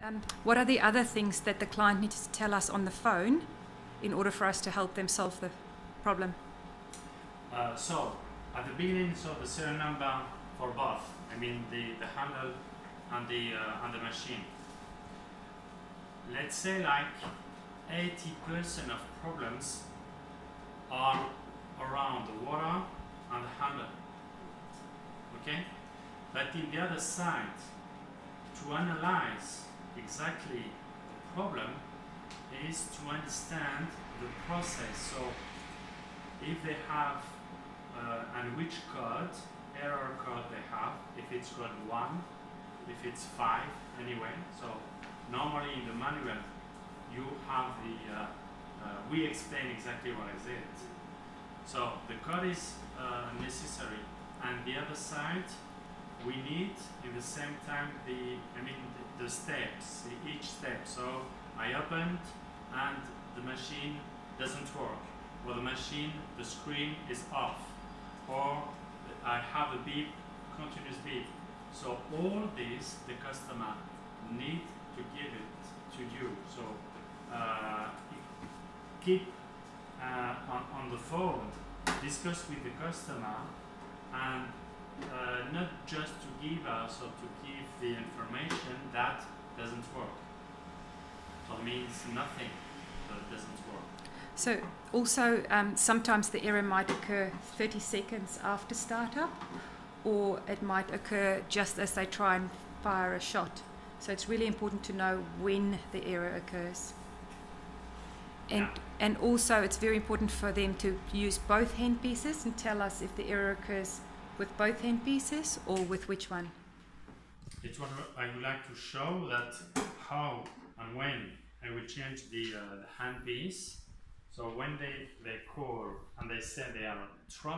Um, what are the other things that the client needs to tell us on the phone in order for us to help them solve the problem? Uh, so, at the beginning, so the serial number for both, I mean the, the handle and the, uh, and the machine. Let's say like 80% of problems are around the water and the handle. Okay? But in the other side, to analyze exactly the problem is to understand the process. So if they have uh, and which code, error code they have, if it's code 1, if it's 5 anyway. So normally in the manual you have the, uh, uh, we explain exactly what is it. So the code is uh, necessary and the other side we need in the same time the, I mean the, the steps, each step. So I opened and the machine doesn't work or the machine, the screen is off or I have a beep, continuous beep. So all this the customer need to give it to you. So uh, keep uh, on, on the phone, discuss with the customer and uh, not just to give us or to give the information that doesn't work. So means nothing that doesn't work. So, also, um, sometimes the error might occur 30 seconds after startup, or it might occur just as they try and fire a shot. So, it's really important to know when the error occurs. And, Yeah. and also, it's very important for them to use both hand pieces and tell us if the error occurs with both hand pieces or with which one. It's what I would like to show that how and when I will change the, uh, the handpiece. So when they, they call and they say they are trouble.